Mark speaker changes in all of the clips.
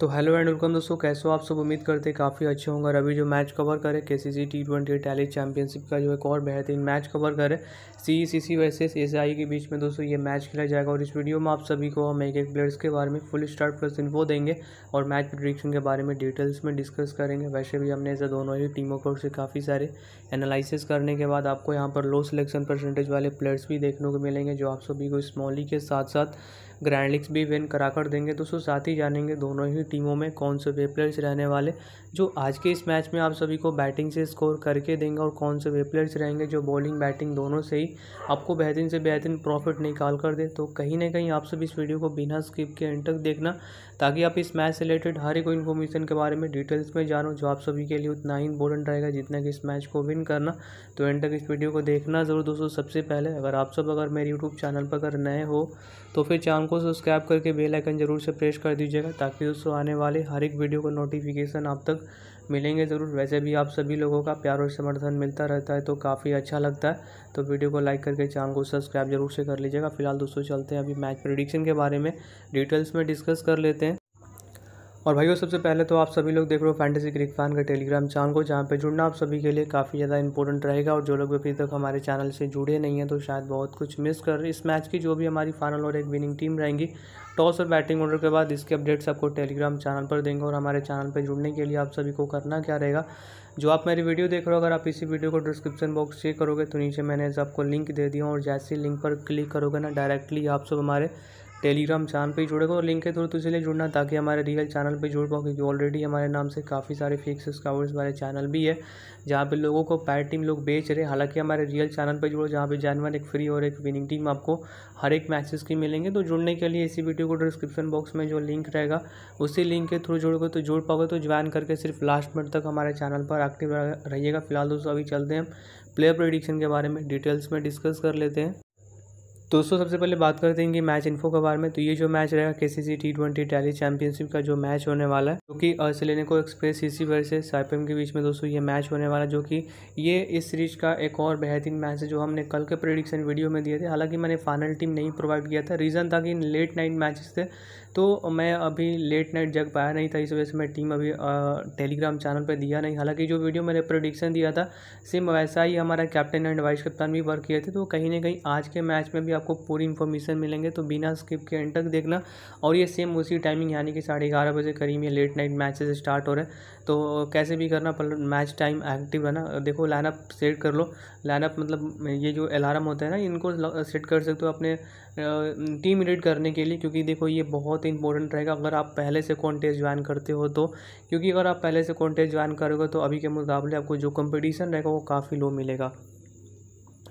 Speaker 1: तो hello and welcome दोस्तों, कैसे हो आप सब? उम्मीद करते हैं काफ़ी अच्छे होंगे। और अभी जो मैच कवर करें K C C T twenty tally championship का जो एक और बेहतरीन मैच कवर करे सी सी सी वर्सेस एस आई के बीच में दोस्तों ये मैच खेला जाएगा। और इस वीडियो में आप सभी को हम एक एक प्लेयर्स के बारे में फुल स्टार्ट प्लस इन्फो देंगे और मैच प्रिडिक्शन के बारे में डिटेल्स में डिस्कस करेंगे। वैसे भी हमने ऐसे दोनों ही टीमों को से काफ़ी सारे एनालिसिस करने के बाद आपको यहाँ पर लो सिलेक्शन परसेंटेज वाले प्लेयर्स भी देखने को मिलेंगे, जो आप सभी को स्मॉली के साथ साथ ग्रैंड लीग्स भी विन करा कर देंगे। दोस्तों, साथ ही जानेंगे दोनों ही टीमों में कौन से वे प्लेयर्स रहने वाले, जो आज के इस मैच में आप सभी को बैटिंग से स्कोर करके देंगे और कौन से वे प्लेयर्स रहेंगे, जो बॉलिंग बैटिंग दोनों से ही आपको बेहतरीन से बेहतरीन प्रॉफिट निकाल कर दे। तो कहीं ना कहीं आप सब इस वीडियो को बिना स्किप के एंड तक देखना, ताकि आप इस मैच से रिलेटेड हर एक इन्फॉर्मेशन के बारे में डिटेल्स में जानो, जो आप सभी के लिए उतना ही इंपॉर्टेंट रहेगा जितना कि इस मैच को विन करना। तो एंड तक इस वीडियो को देखना ज़रूर। दोस्तों, सबसे पहले अगर आप सब अगर मेरे यूट्यूब चैनल पर अगर नए हो तो फिर चैनल को सब्सक्राइब करके बेल आइकन ज़रूर से प्रेस कर दीजिएगा ताकि दोस्तों आने वाले हर एक वीडियो का नोटिफिकेशन आप तक मिलेंगे ज़रूर। वैसे भी आप सभी लोगों का प्यार और समर्थन मिलता रहता है तो काफ़ी अच्छा लगता है। तो वीडियो को लाइक करके चैनल को सब्सक्राइब ज़रूर से कर लीजिएगा। फ़िलहाल दोस्तों चलते हैं अभी मैच प्रिडिक्शन के बारे में। डिटेल्स में डिस्कस कर लेते हैं। और भाइयों, सबसे पहले तो आप सभी लोग देख रहे हो फैंटेसी क्रिक फ़ैन का टेलीग्राम चैनल को, जहाँ पे जुड़ना आप सभी के लिए काफ़ी ज़्यादा इंपॉर्टेंट रहेगा और जो लोग अभी तक हमारे चैनल से जुड़े नहीं हैं तो शायद बहुत कुछ मिस कर इस मैच की जो भी हमारी फाइनल और एक विनिंग टीम रहेंगी टॉस और बैटिंग ऑर्डर के बाद इसके अपडेट्स आपको टेलीग्राम चैनल पर देंगे और हमारे चैनल पर जुड़ने के लिए आप सभी को करना क्या रहेगा, जो आप मेरी वीडियो देख रहे हो, अगर आप इसी वीडियो को डिस्क्रिप्शन बॉक्स चेक करोगे तो नीचे मैंने आपको लिंक दे दिया और जैसे लिंक पर क्लिक करोगे ना डायरेक्टली आप सब हमारे टेलीग्राम चैनल पे जुड़ेगा और लिंक के थ्रू तो इसलिए जुड़ना ताकि हमारे रियल चैनल पे जुड़ पाओ, क्योंकि ऑलरेडी हमारे नाम से काफ़ी सारे फिक्स स्काउट्स वाले चैनल भी है, जहाँ पे लोगों को पैर टीम लोग बेच रहे हालाँकि हमारे रियल चैनल पे जुड़ो, जहाँ पे जानवर एक फ्री और एक विनिंग टीम आपको हर एक मैचेस की मिलेंगे। तो जुड़ने के लिए इसी वीडियो को डिस्क्रिप्शन बॉक्स में जो लिंक रहेगा, उसी लिंक के थ्रू जुड़ोगे तो जुड़ पाओगे। तो ज्वाइन करके सिर्फ़ लास्ट मिनट तक हमारे चैनल पर एक्टिव रहिएगा। फ़िलहाल दोस्तों, अभी चलते हैं। प्लेयर प्रोडिक्शन के बारे में डिटेल्स में डिस्कस कर लेते हैं। दोस्तों, सबसे पहले बात करते हैं कि मैच इन्फो के बारे में। तो ये जो मैच रहेगा K C C T twenty tally championship का जो मैच होने वाला है, जो कि सेलेनिको एक्सप्रेस सी सी वर्सेस साइपम के बीच में दोस्तों ये मैच होने वाला जो कि ये इस सीरीज़ का एक और बेहतरीन मैच है, जो हमने कल के प्रोडिक्शन वीडियो में दिए थे। हालाँकि मैंने फाइनल टीम नहीं प्रोवाइड किया था रीज़न था कि लेट नाइट मैचेस थे तो मैं अभी लेट नाइट जग पाया नहीं था, इस वजह से मैं टीम अभी टेलीग्राम चैनल पर दिया नहीं। हालाँकि जो वीडियो मैंने प्रोडिक्शन दिया था सेम वैसा ही हमारा कैप्टन एंड वाइस कप्तान भी वर्क किए थे तो कहीं ना कहीं आज के मैच में भी आपको पूरी इन्फॉर्मेशन मिलेंगे तो बिना स्किप के एंड तक देखना। और ये सेम उसी टाइमिंग यानी कि साढ़े ग्यारह बजे करीब ये लेट नाइट मैचेस स्टार्ट हो रहे हैं। तो कैसे भी करना, पर मैच टाइम एक्टिव रहना देखो लाइनअप सेट कर लो। लाइनअप मतलब ये जो अलार्म होता है ना, इनको सेट कर सकते हो अपने टीम रीड करने के लिए। क्योंकि देखो, ये बहुत इंपॉर्टेंट रहेगा। अगर आप पहले से कॉन्टेस्ट ज्वाइन करते हो तो क्योंकि अगर आप पहले से कॉन्टेस्ट ज्वाइन करोगे तो अभी के मुकाबले आपको जो कंपटीशन रहेगा, वो काफ़ी लो मिलेगा।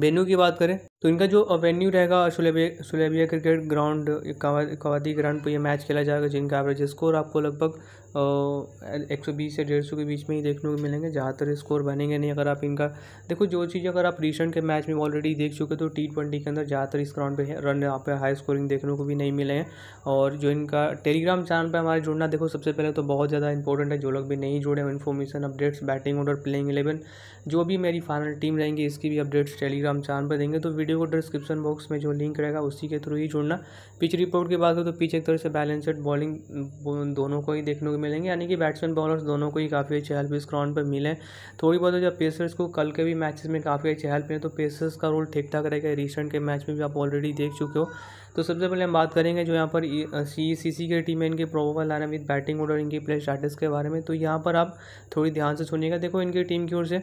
Speaker 1: वेन्यू की बात करें तो इनका जो वेन्यू रहेगा सुलेबिया सुलेबिया क्रिकेट ग्राउंड कवादी ग्राउंड पर यह मैच खेला जाएगा जिनका एवरेज स्कोर आपको लगभग एक सौ बीस से डेढ़ सौ के बीच में ही देखने को मिलेंगे ज़्यादातर स्कोर बनेंगे नहीं, अगर आप इनका, देखो जो चीज़ अगर आप रिसेंट के मैच में ऑलरेडी देख चुके तो टी ट्वेंटी के अंदर ज़्यादातर इस ग्राउंड पे रन यहाँ पे हाई स्कोरिंग देखने को भी नहीं मिले हैं। और जो इनका टेलीग्राम चैनल पर हमारे जुड़ना, देखो सबसे पहले तो बहुत ज़्यादा इंपॉर्टेंट है, जो लोग भी नहीं जुड़े हैं information updates batting order playing eleven जो भी मेरी फाइनल टीम रहेंगी, इसकी भी अपडेट्स टेलीग्राम चैनल पर देंगे। तो वीडियो को डिस्क्रिप्शन बॉक्स में जो लिंक रहेगा, उसी के थ्रू ही जुड़ना। पिच रिपोर्ट की बात हो तो पिच एक तरह से बैलेंसड बॉलिंग दोनों को ही देखने को मिलेंगे, यानी कि बैट्समैन बॉलर्स दोनों को ही काफ़ी अच्छे हेल्प इस ग्राउंड पर मिले। थोड़ी बहुत जब पेसर्स को कल के भी मैचेस में काफ़ी अच्छे हेल्प मिले तो पेसर्स का रोल ठीक ठाक रहेगा। रिसेंट के मैच में भी आप ऑलरेडी देख चुके हो। तो सबसे पहले हम बात करेंगे जो यहाँ पर सी सी सी की टीम है इनके प्रोबल हैं विद बैटिंग ऑर्डर इनकी प्ले स्टार्टर्स के बारे में। तो यहाँ पर आप थोड़ी ध्यान से सुनिएगा। देखो इनकी टीम की ओर से।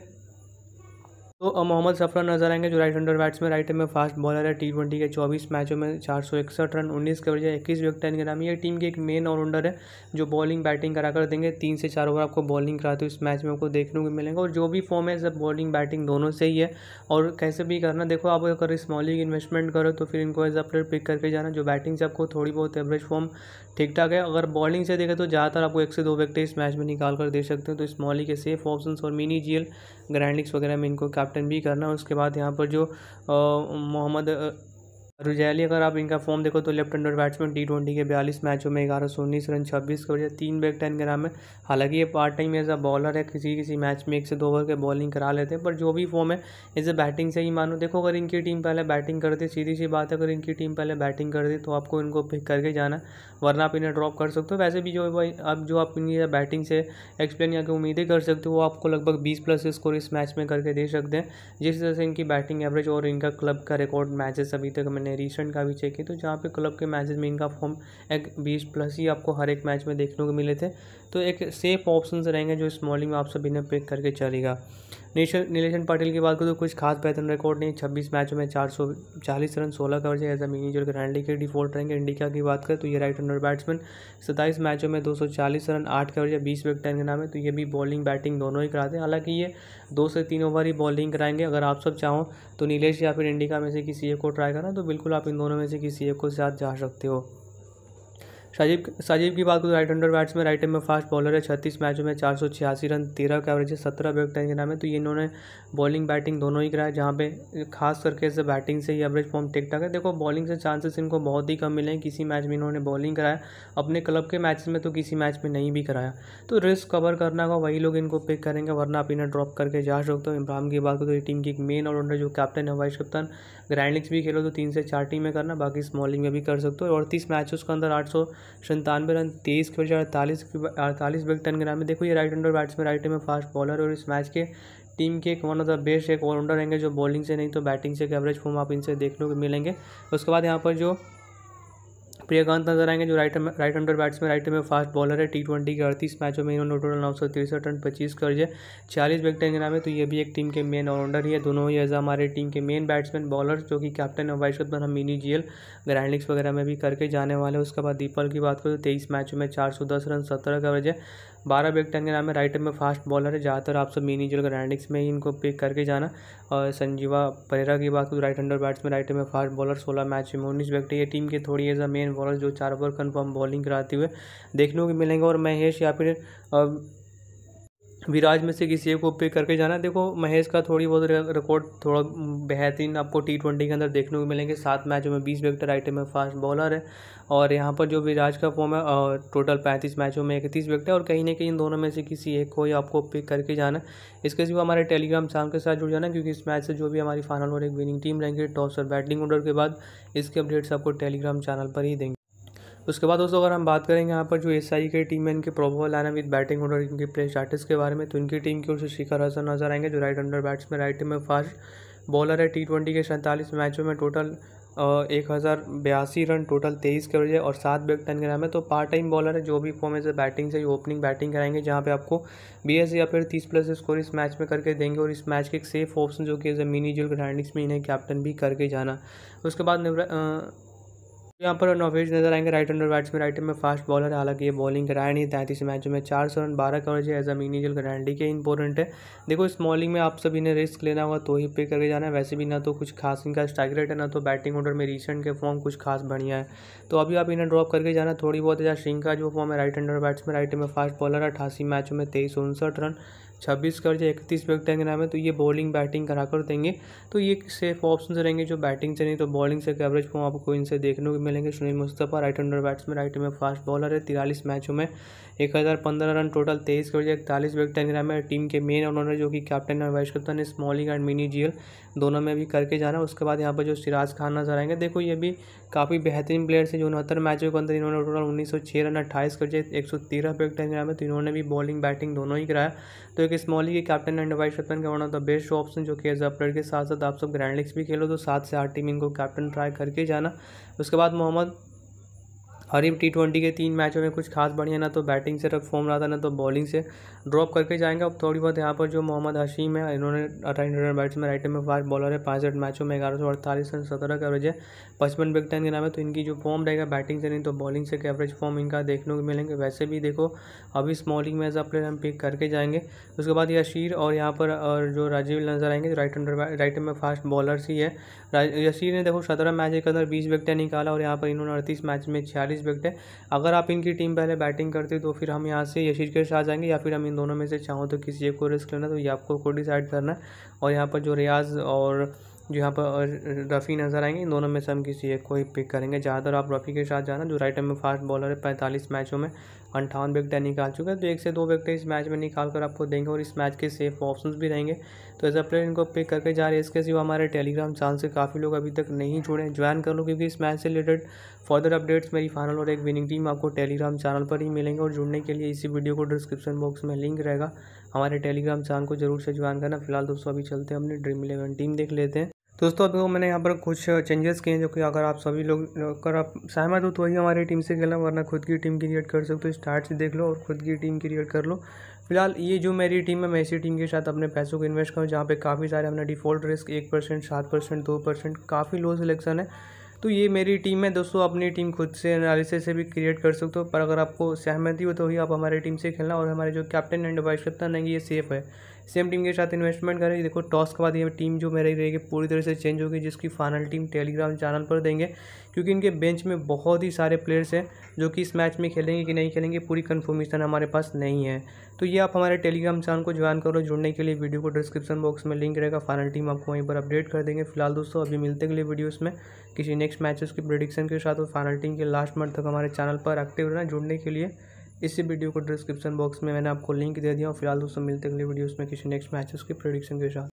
Speaker 1: तो मोहम्मद सफरान नज़र आएँगे, जो राइट हैंडर बैट्समैन राइट में फास्ट बॉलर है टी ट्वेंटी के चौबीस मैचों में चार सौ इकसठ रन, उन्नीस के बजाय इक्कीस विकेट इनके नाम ये टीम के एक मेन ऑलराउंडर है, जो बॉलिंग बैटिंग करा कर देंगे। तीन से चार ओवर आपको बॉलिंग कराते हुए इस मैच में आपको देखने को मिलेंगे। और जो भी फॉर्म है, सब बॉलिंग बैटिंग दोनों से ही है। और कैसे भी करना, देखो आप अगर स्मॉलिंग इन्वेस्टमेंट करो तो फिर इनको एज अ प्लेयर पिक करके जाना। जो बैटिंग से आपको थोड़ी बहुत एवरेज फॉर्म ठीक ठाक है। अगर बॉलिंग से देखें तो ज़्यादातर आपको एक से दो विकेट इस मैच में निकाल कर दे सकते हो। तो स्मॉली के सेफ़ ऑप्शन और मिनी जी ग्रैंड लिग्स वगैरह में इनको कैप्टन भी करना उसके बाद यहाँ पर जो मोहम्मद रुजैली, अगर आप इनका फॉर्म देखो तो left hander batsman T twenty के बयालीस मैचों में ग्यारह सौ उन्नीस रन, छब्बीस के वजह तीन बैक टेन ग्राम में हालाँकि ये part time as a bowler है, किसी किसी मैच में एक से दो ओवर के बॉलिंग करा लेते हैं, पर जो भी फॉर्म है इसे बैटिंग से ही मानो। देखो, अगर इनकी टीम पहले बैटिंग करती, सीधी सी बात है, अगर इनकी टीम पहले बैटिंग करती तो आपको इनको पिक करके जाना, वरना आप इन्हें ड्रॉप कर सकते हो। वैसे भी जो अब जो आप इनकी बैटिंग से एक्सप्लेन या उम्मीदें कर सकते हो, वो आपको लगभग बीस प्लस स्कोर इस मैच में करके दे सकते हैं। जिस तरह से इनकी बैटिंग एवरेज और इनका क्लब का रिकॉर्ड मैचेस अभी तक मैंने रिसेंट का भी चेक किया तो जहाँ पे क्लब के मैचेस में इनका फॉर्म एक बीस प्लस ही आपको हर एक मैच में देखने को मिले थे। तो एक सेफ़ ऑप्शन रहेंगे जो स्मॉलिंग में आप सभी ने पिक करके चलेगा। नीलेशन पाटिल की बात करूँ तो कुछ खास बेहतर रिकॉर्ड नहीं, छब्बीस मैचों में चार सौ चालीस रन, सोलह कवर एज अ मिनीजर ग्रैंडी के डिफ़ॉल्ट रहेंगे इंडिया की बात करें तो ये राइट हैंडर बैट्समैन सत्ताईस मैचों में दो सौ चालीस रन, आठ कवर या बीस विकेट के नाम है। तो ये भी बॉलिंग बैटिंग दोनों ही कराते हैं। हालाँकि ये दो से तीन ओवर ही बॉलिंग कराएँगे। अगर आप सब चाहो तो नीलेश या फिर इंडिका में से किसी एक को ट्राई करना तो बिल्कुल आप इन दोनों में से किसी एक को साथ जा सकते हो। साजिब साजिब की बात करूँ राइट हंडर बैट्स में राइट में फास्ट बॉलर है, छत्तीस मैचों में चार सौ छियासी रन, तेरह का एवरेज है, सत्रह बैक टाइम के नाम है तो ये इन्होंने बॉलिंग बैटिंग दोनों ही कराया, जहाँ पे खास करके से बैटिंग से ही एवरेज फॉर्म टिक टाक है। देखो बॉलिंग से चांसेस इनको बहुत ही कम मिले हैं, किसी मैच में इन्होंने बॉलिंग कराया। अपने क्लब के मैच में तो किसी मैच में नहीं भी कराया। तो रिस्क कवर करना होगा, वही लोग इनको पिक करेंगे, वरना आप इन्हें ड्रॉप करके जा सकते हो। इमरान की बात करो तो टीम की एक मेन ऑलराउंडर जो कैप्टन है वाइस कप्तान ग्रैंड लीग्स भी खेलो तो तीन से चार टीम में करना, बाकी स्मॉलिंग में भी कर सकते हो। और तीस मैच के अंदर आठ सौ संतानवे रन, तेईस के वजह अड़तालीस अड़तालीस विकेट टन ग्राम में। देखो ये राइट अंडर बैट्समैन राइट में फास्ट बॉलर और इस मैच के टीम के एक वन ऑफ़ द बेस्ट एक ऑलराउंडर रहेंगे जो बॉलिंग से नहीं तो बैटिंग से एवरेज फॉर्म आप इनसे देखने को मिलेंगे। उसके बाद यहाँ पर जो प्रियकांत नज़र आएँगे, जो right right hander batsman right में फास्ट बॉलर है। टी ट्वेंटी के अड़तीस मैचों में इन्होंने टोटल नौ सौ तिरसठ रन, पच्चीस कर्ज है। चालीस विकेट नाम है तो ये भी एक टीम के मेन ऑलराउंडर ही है। दोनों ही एज हमारे टीम के मेन बैट्समैन बॉलर जो कि कैप्टन और वाइस कैप्टन हम मिनी जीएल ग्रैंडिक्स वगैरह में भी करके जाने वाले हैं। उसके बाद दीपल की बात करें तो तेईस मैचों में चार सौ दस रन, सत्रह का वजह बारह बैक टेन के नाम है राइट में फास्ट बॉलर है। ज़्यादातर आप सब मिनी जल रैंडिक्स में ही इनको पिक करके जाना। और संजीवा परेरा की बात करूँ राइट अंडर बैट्समैन राइट में फास्ट बॉलर सोलह मैच में उन्नीस बैक ये टीम के थोड़ी एज अ मेन बॉलर जो चार ओवर कन्फर्म बॉलिंग कराते हुए देखने को मिलेंगे। और महेश या फिर विराज में से किसी एक को पिक करके जाना देखो, महेश का थोड़ी बहुत रिकॉर्ड थोड़ा बेहतरीन आपको टी ट्वेंटी के अंदर देखने को मिलेंगे। सात मैचों में बीस विकेट आइटम में फास्ट बॉलर है। और यहाँ पर जो विराज का फॉर्म है टोटल पैंतीस मैचों में इकतीस विकेट है। और कहीं ना कहीं इन दोनों में से किसी एक को ही आपको पिक करके जाना इसके सिवा हमारे टेलीग्राम चैनल के साथ जुड़ जाना क्योंकि इस मैच से जो भी हमारी फाइनल और एक विनिंग टीम रहेंगे टॉस और बैटिंग ऑर्डर के बाद इसके अपडेट्स आपको टेलीग्राम चैनल पर ही देंगे। उसके बाद दोस्तों, अगर हम बात करेंगे यहाँ पर जो एस आई के टीम है, इनके प्रोबल आना विद बैटिंग ऑर्डर इनके प्ले स्टार्टिस के बारे में तो इनकी टीम की ओर से शिखर हसन नज़र आएँगे, जो राइट अंडर बैट्समैन राइट में फास्ट बॉलर है। टी ट्वेंटी के सैंतालीस मैचों में टोटल एक हज़ार बयासी रन टोटल तेईस के वजह और सात बैक टन ग्राम है। तो पार्ट टाइम बॉलर है, जो भी फॉर्म है बैटिंग से ओपनिंग बैटिंग कराएँगे, जहाँ पे आपको बीएस या फिर तीस प्लस स्कोर इस मैच में करके देंगे और इस मैच के एक सेफ़ ऑप्शन जो कि एज ए मिनी जुल ग्रांडिक्स में इन्हें कैप्टन भी करके जाना। उसके बाद यहाँ पर नॉवेज नज़र आएँगे राइट अंडर बैट्समैन राइट में फास्ट बॉलर है हालाँकि ये बॉलिंग कराया नहीं, तैंतीस मैचों में चार सौ रन बारह कवरेज है एज अ मीनिजल ग्रैंडी के इंपॉर्टेंट है। देखो, इस स्मॉलिंग में आप सभी ने रिस्क लेना होगा तो ही पे करके जाना है, वैसे भी ना तो कुछ खास इनका स्ट्राइक रेट है, ना तो बैटिंग ऑर्डर में रिसेंट के फॉर्म कुछ खास बढ़िया है। तो अभी आप इन्हें ड्रॉप करके जाना, थोड़ी बहुत या सिंह का जो फॉर्म है राइट अंडर बैट्समैन राइट में फास्ट बॉलर अठासी मैचों में तेईस उनसठ रन छब्बीस कर जाए इकतीस विकेट के नाम है तो ये बॉलिंग बैटिंग करा कर देंगे। तो ये सेफ़ ऑप्शन रहेंगे जो बैटिंग से नहीं तो बॉलिंग से एवरेज फॉर्म आपको इनसे देखने को मिलेंगे। Sunil Mustafa right hander batsman right में फास्ट बॉलर है, तिरालीस मैचों में एक हज़ार पंद्रह रन टोटल तेईस कर इकतालीस विकेट ग्राम है टीम के मेन ऑनर जो कि कैप्टन और वाइस कैप्टन है स्मॉलिंग एंड मिनी जीएल दोनों में भी करके जाना उसके बाद यहाँ पर जो सिराज खान नज़र आएँगे, देखो ये भी काफ़ी बेहतरीन प्लेयर्स है जो उनहत्तर मैचों के अंदर इन्होंने टोटल उन्नीस सौ छः रन अट्ठाईस कर एक सौ तेरह विकेट ग्राम है तो इन्होंने भी बॉलिंग बैटिंग दोनों ही कराया। तो एक स्मॉली के कैप्टन एंड वाइस कैप्टन का one of the best option जो कि एज अ के साथ साथ आप सब ग्रैंड लीग्स भी खेलो तो सात से आठ टीम इनको कैप्टन ट्राई करके जाना। उसके बाद मोहम्मद हरीफ टी ट्वेंटी के तीन मैचों में कुछ खास बढ़िया, ना तो बैटिंग से रख फॉर्म रहा था ना तो बॉलिंग से। ड्रॉप करके जाएँगे। अब थोड़ी बहुत यहाँ पर जो मोहम्मद हशीम है, इन्होंने राइट रन बैट्समैन राइट में फास्ट बॉलर है। पाँच मैचों में ग्यारह सौ अड़तालीस रन, सत्रह का एवरेज है। पचपन बिग टेन के नाम है तो इनकी जो फॉर्म रहेगा बैटिंग से नहीं तो बॉलिंग से एवरेज फॉर्म इनका देखने को मिलेंगे। वैसे भी देखो, अभी स्मॉलिंग में एज अ प्लेयर हम पिक करके जाएँगे। उसके बाद यशीर और यहाँ पर, और जो राजीव नज़र आएँगे राइट अंडर राइट में फास्ट बॉलर्स ही है। यशीर ने देखो, सत्रह मैच के अंदर बीस विकटें निकाला और यहाँ पर इन्होंने अड़तीस मैच में छियालीस विकटें अगर आप इनकी टीम पहले बैटिंग करते तो फिर हम यहाँ से यशीर के साथ जाएँगे या फिर हम इन दोनों में से चाहो तो किसी एक को रिस्क लेना तो ये आपको को डिसाइड करना है। और यहाँ पर जो रियाज और जो यहाँ पर रफ़ी नज़र आएँगे। इन दोनों में से हम किसी एक को ही पिक करेंगे। ज़्यादातर आप रफ़ी के साथ जाना, जो राइट में फास्ट बॉलर है, पैंतालीस मैचों में अंठावन विकटें निकाल चुके हैं। तो एक से दो विकटें इस मैच में निकाल कर आपको देंगे और इस मैच के सेफ़ ऑप्शन भी रहेंगे। तो एज अ प्लेयर इनको पिक करके जा रहे हैं। इसके सिवा हमारे टेलीग्राम चैनल से काफ़ी लोग अभी तक नहीं जुड़े ज्वाइन कर लो, क्योंकि इस मैच से रिलेटेड फर्दर अपडेट्स मेरी फाइनल और एक विनिंग टीम आपको टेलीग्राम चैनल पर ही मिलेंगे। और जुड़ने के लिए इसी वीडियो को डिस्क्रिप्शन बॉक्स में लिंक रहेगा। हमारे टेलीग्राम चैनल को ज़रूर से ज्वाइन करना। फ़िलहाल दोस्तों, अभी चलते हैं, अपने ड्रीम इलेवन टीम देख लेते हैं। दोस्तों, अभी मैंने यहाँ पर कुछ चेंजेस किए हैं जो कि अगर आप सभी लोग, अगर आप सहमत हो तो वही हमारी टीम से खेलना वरना खुद की टीम क्रिएट कर सकते हो। स्टार्ट से देख लो और खुद की टीम क्रिएट कर लो। फ़िलहाल ये जो मेरी टीम है, मैं इसी टीम के साथ अपने पैसों को इन्वेस्ट करूँ, जहाँ पे काफ़ी सारे हमने डिफ़ॉल्ट रिस्क एक परसेंट सात परसेंट दो परसेंट काफ़ी लो सिलेक्शन है। तो ये मेरी टीम है, दोस्तों, अपनी टीम खुद से एनालिसिस से भी क्रिएट कर सकते हो। पर अगर आपको सहमति हो तो ही आप हमारी टीम से खेलना और हमारे जो कैप्टन एंड वाइस कप्तान है, ये सेफ़ है। सेम टीम के साथ इन्वेस्टमेंट करें। देखो, टॉस के बाद ये टीम जो मेरी रहेगी, पूरी तरह से चेंज होगी, जिसकी फाइनल टीम टेलीग्राम चैनल पर देंगे। क्योंकि इनके बेंच में बहुत ही सारे प्लेयर्स हैं, जो कि इस मैच में खेलेंगे कि नहीं खेलेंगे, पूरी कन्फर्मेशन हमारे पास नहीं है। तो ये आप हमारे टेलीग्राम चैनल को ज्वाइन करो। जुड़ने के लिए वीडियो को डिस्क्रिप्शन बॉक्स में लिंक रहेगा। फाइनल टीम आपको वहीं पर अपडेट कर देंगे। फ़िलहाल दोस्तों, अभी मिलते अगले वीडियोस में। किसी नेक्स्ट मैचेस की प्रोडिक्शन के साथ और फाइनल टीम के लास्ट मंथ तक हमारे चैनल पर एक्टिव रहना। जुड़ने के लिए इसी वीडियो को डिस्क्रिप्शन बॉक्स में मैंने आपको लिंक दे दिया और फ़िलहाल दोस्तों, मिलते अगले वीडियोस में। किसी नेक्स्ट मैचेस की प्रोडिक्शन के साथ।